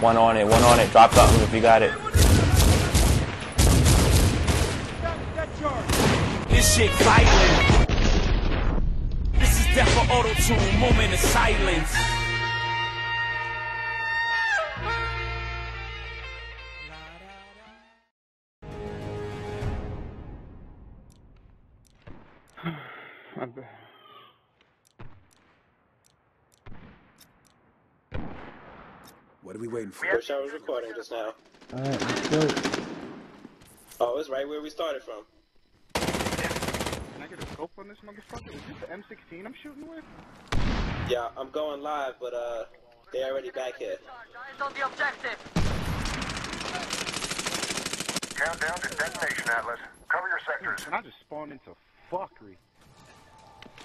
One on it, one on it. Drop something if you got it. This shit violent. This is death for auto tune. Moment of silence. What are we waiting for? Wish I was recording just now. Alright, let's go. Oh, it's right where we started from. Can I get a scope on this motherfucker? Is this the M16 I'm shooting with? Yeah, I'm going live, but uh, they already back here. Eyes on the objective. Countdown to detonation, Atlas. Cover your sectors. And I just spawned into fuckery.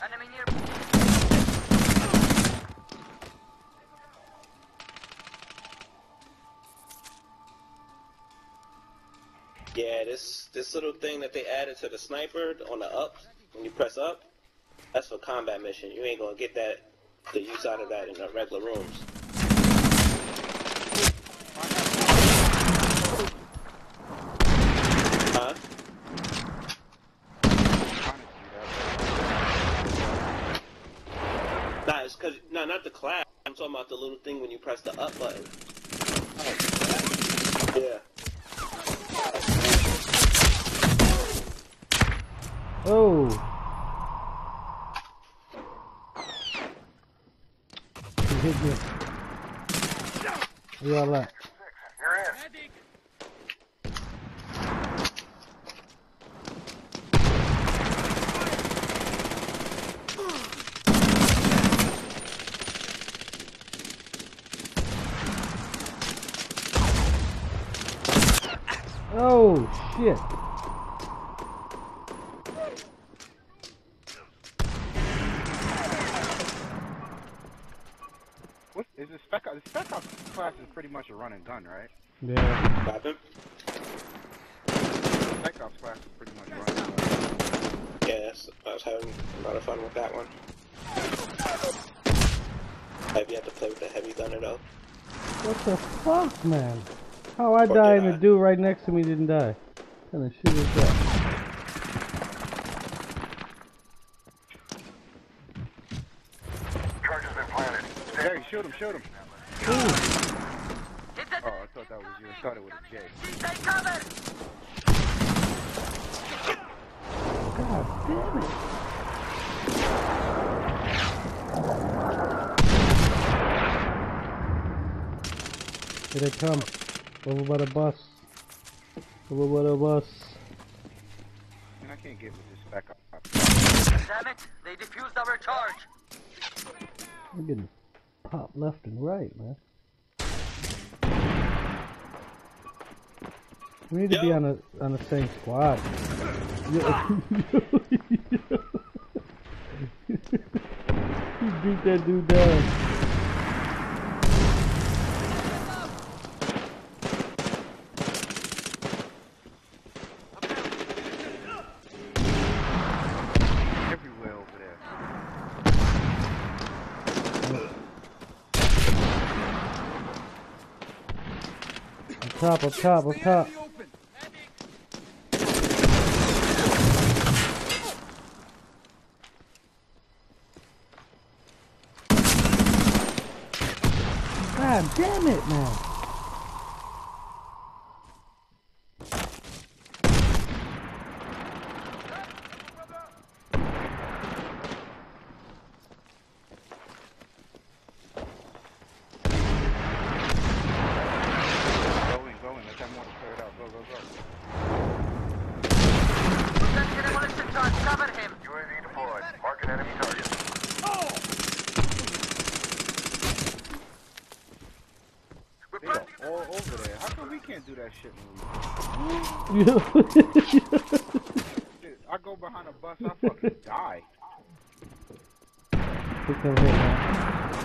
Enemy near. Yeah, this this little thing that they added to the sniper on the up, when you press up, that's for combat mission. You ain't gonna get that the use out of that in the regular rooms. Huh? Nah, it's cause no, not the class. I'm talking about the little thing when you press the up button. Yeah. Oh! He hit me. Where y'all at? Oh, shit. What is this spec ops? The spec ops class is pretty much a run and gun, right? Yeah. Weapon? Spec ops class is pretty much run and gun. Yes, I was having a lot of fun with that one. Have you had to play with the heavy gun at all? What the fuck, man? How I Fuck died and yeah. the dude right next to me didn't die? What kind of shit is that? Charge has been planted. Hey, shoot him, shoot him. Hit the I thought that was you. I with a J. Take cover. God damn it. Here they come. Over by the bus. Over by the bus. I can't get with this spec ops. Damn it. They defused our charge. We're getting popped left and right, man. We need to be on a on the same squad. Yo, you beat that dude down. Everywhere over there. Up top, up top, up top. God damn it, man. Go in, go in. Let that mortar clear it out. Go, go, go. Send the demolition charge. Cover him. UAV deployed. Mark an enemy target. They are all over there. How come we can't do that shit when we... I go behind a bus, I fucking die. Pick up here, man.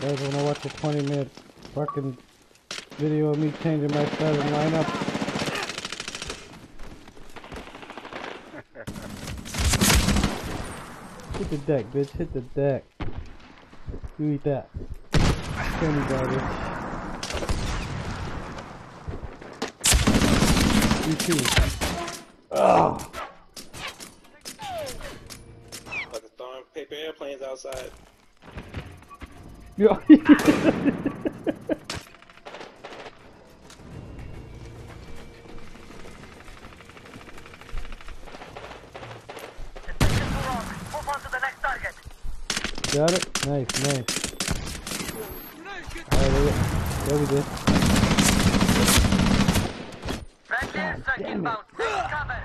Guys wanna watch a 20 minute fucking video of me changing my starting lineup? Hit the deck, bitch. Hit the deck. You eat that. Candy bar, You too. Like throwing paper airplanes outside. Yo. It's taking too long. Move on to the next target. Got it? Nice, nice. Alright, there we- there we go. Friendly airstrike inbound. Take cover.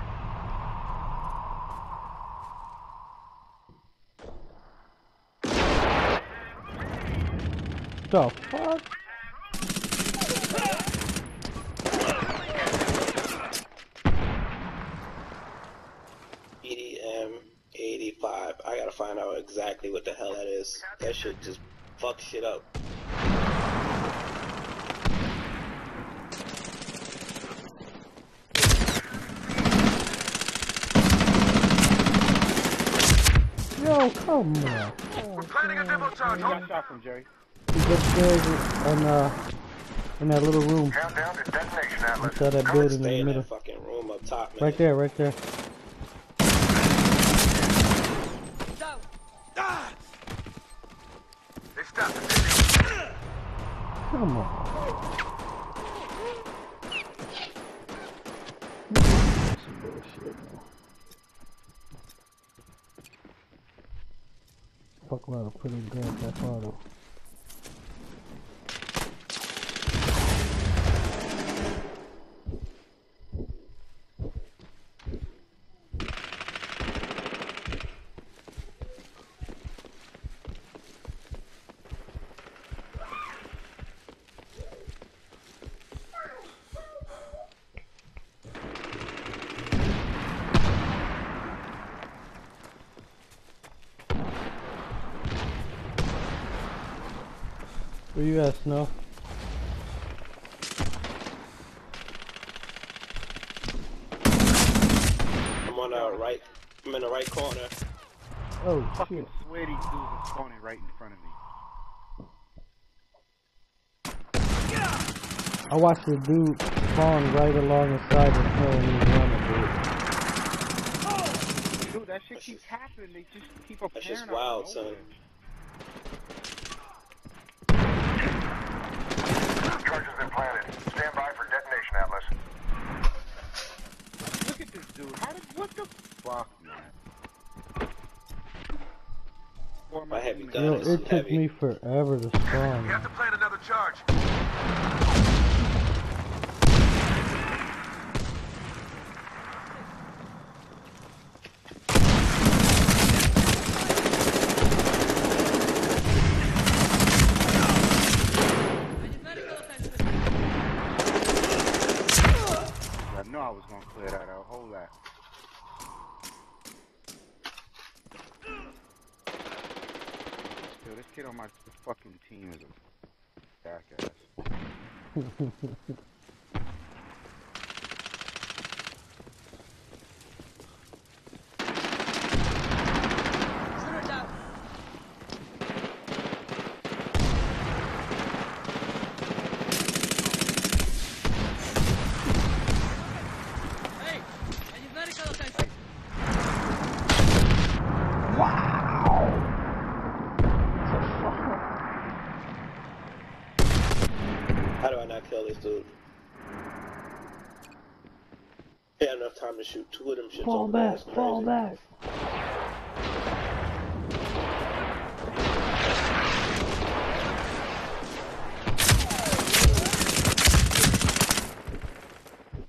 The fuck? EDM 85. I gotta find out exactly what the hell that is. That shit just fucks shit up. Yo, come on. Planning a demo charge. Got shot from Jerry. He's upstairs in, uh, in that little room Countdown to detonation, Atlas. inside that Cover- building in the in middle. that fucking room up top, man. Right there, right there. They stopped the Come on. Some bullshit, man. Fuck around and put in Grand Theft Auto. Where you at, Snow? I'm on the right. I'm in the right corner. Oh, Fucking shit. swear these dudes are spawning right in front of me. I watched the dude spawn right along the side of the snow and he was running, dude. Dude, that shit keeps happening. They just keep appearing That's just wild, son. nowhere. Planted. Stand by for detonation, Atlas. Look at this dude. How did what the fuck, man? Or My heavy gun. Yo, it took heavy. me forever to spawn. to plant another charge. I know I was gonna clear that out. Yo, this kid on my fucking team is a jackass. How do I not kill this dude? He had enough time to shoot two of them shits Fall back, That's fall back.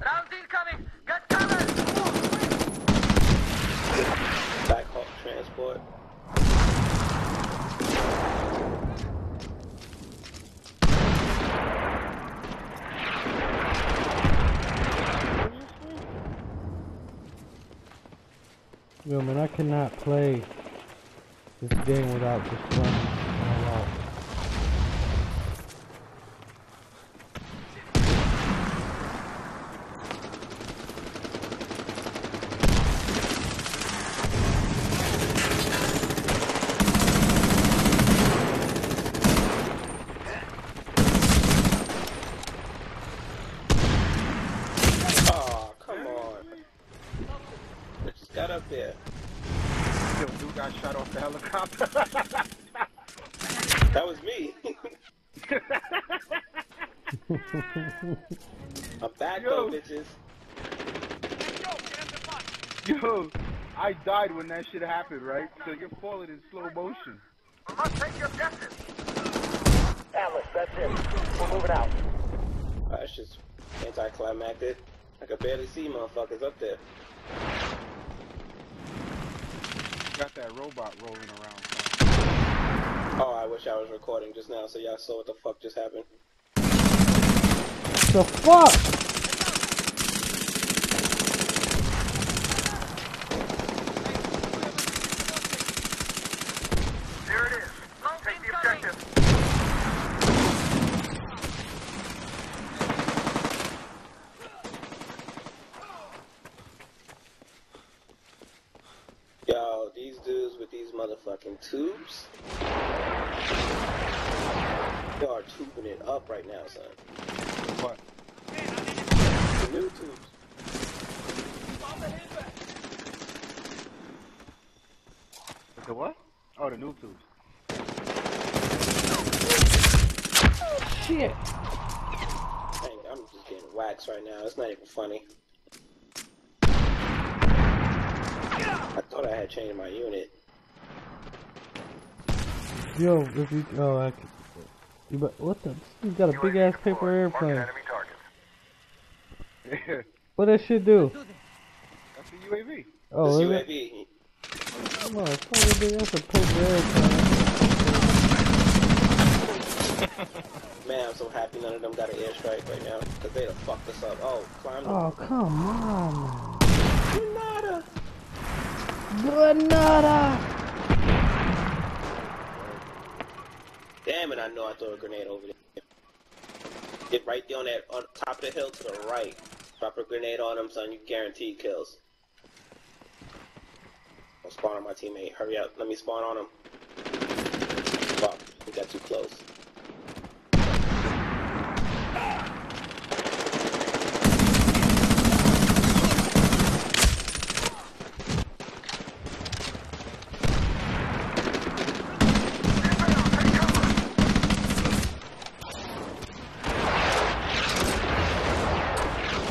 Rounds incoming. Get cover. Black Hawk transport. Yo, man, I cannot play this game without just running all out. Oh, come up there? Yo, dude got shot off the helicopter. That was me. I'm back though, Yo. bitches. Yo, I died when that shit happened, right? So you're falling in slow motion. We must take the objective. Atlas, that's it. We're moving out. Uh, that's just anticlimactic. I could barely see motherfuckers up there. Got that robot rolling around. Oh, I wish I was recording just now so y'all saw what the fuck just happened. The fuck? Here it is. Long Take beam the coming. objective. Yo, these dudes with these motherfucking tubes. They are tubing it up right now, son. What? The new tubes. The what? Oh, the new tubes. Shit. Dang, I'm just getting waxed right now. It's not even funny. I thought I had changed my unit. Yo, if you oh I can, you but what the you got a big ass paper deployed. Marking airplane. enemy. What that shit do? That's a UAV. Oh, this is it? UAV. Motherfucker, dude, that's a paper airplane. Man, I'm so happy none of them got an airstrike right now. Because they'd have fucked us up. Oh, climb the Oh come on, Granada. Granada. Damn it, I know I threw a grenade over there. Get right there on that on top of the hill to the right. Drop a grenade on them, son. You guaranteed kills. I'll spawn on my teammate. Hurry up. Let me spawn on him. Fuck. We got too close.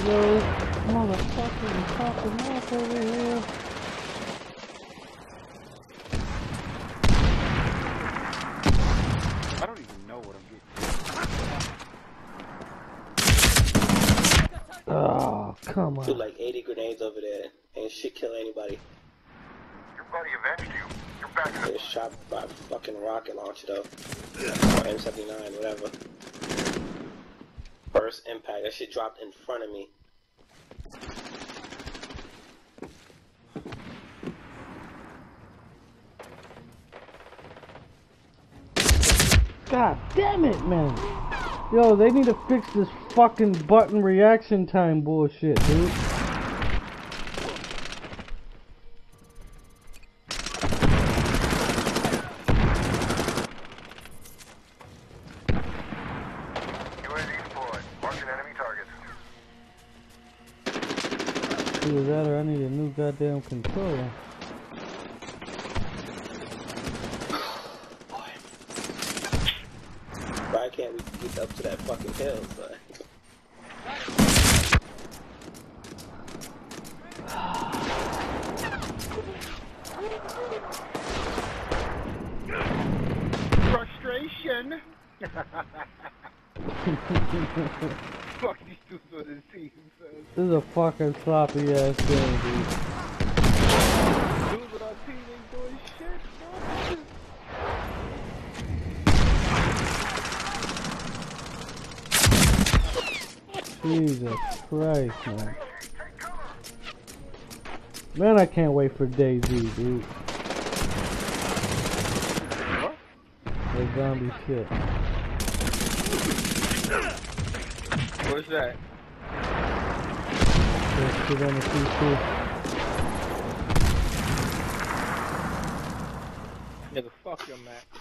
Yo, motherfucker, you popping off over here. I don't even know what I'm getting. Oh, come Threw on. like 80 grenades over there. Ain't shit kill anybody. Your buddy avenged you. You're back in the Get shot by a fucking rocket launcher though. Or M79, whatever. First impact. That shit dropped in front of me. God damn it, man. Yo, they need to fix this fucking button reaction time bullshit, dude. Either that or I need a new goddamn controller. Why can't we get up to that fucking hill, son? Frustration. The team. This is a fucking sloppy ass game, dude. Dudes on our team ain't doing shit, bro. Jesus Christ, man. Man, I can't wait for DayZ, dude. What? That zombie shit. What's that? That shit on the PC. Nigga, fuck your Mac.